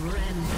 Rampage.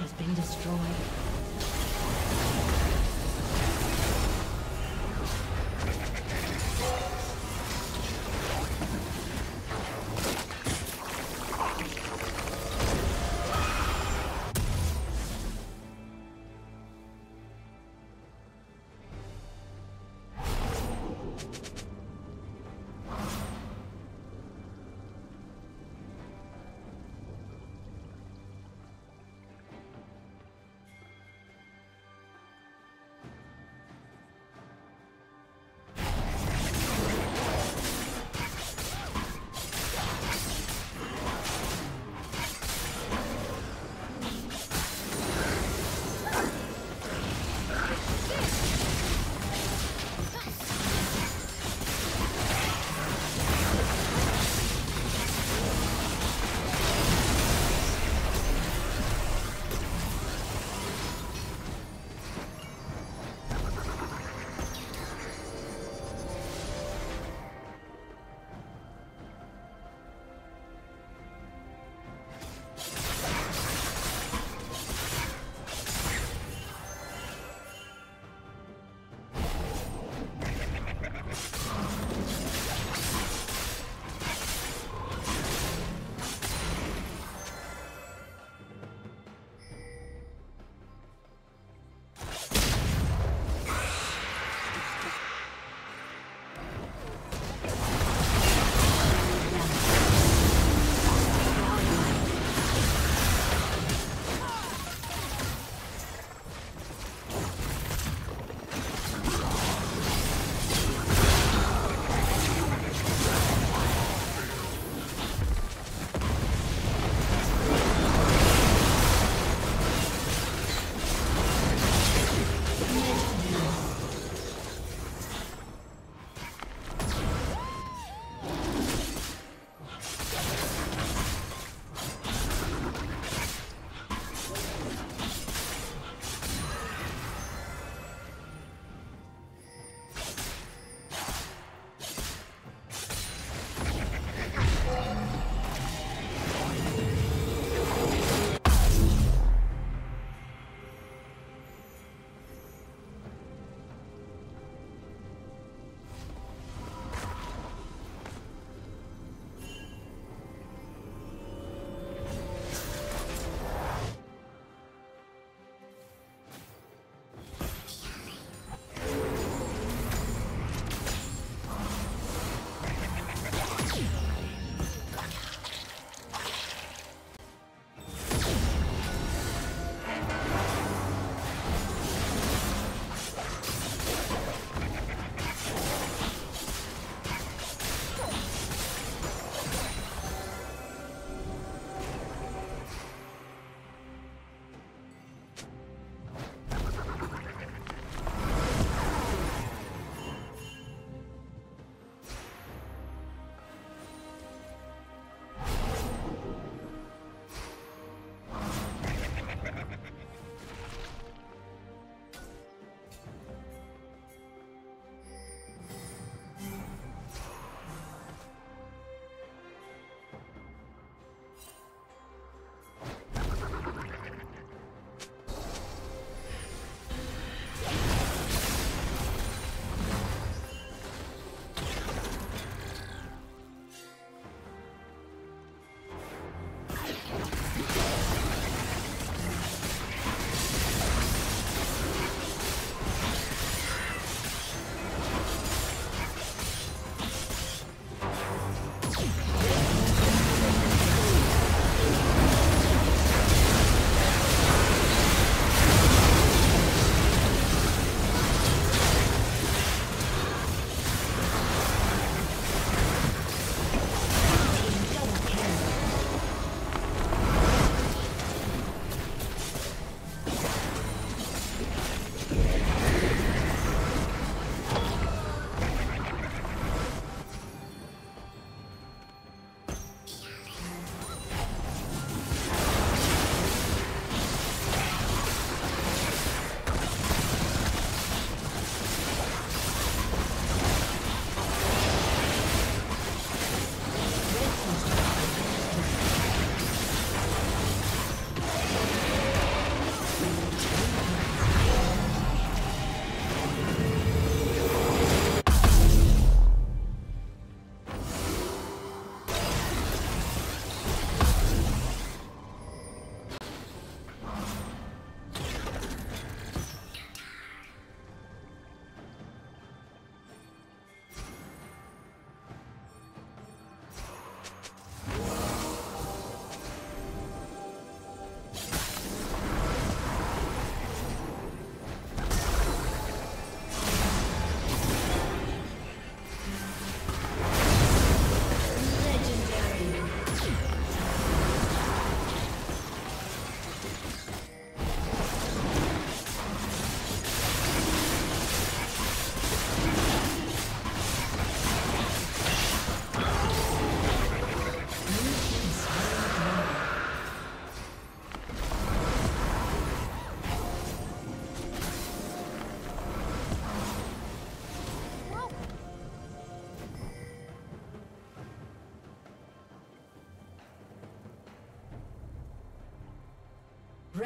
Has been destroyed.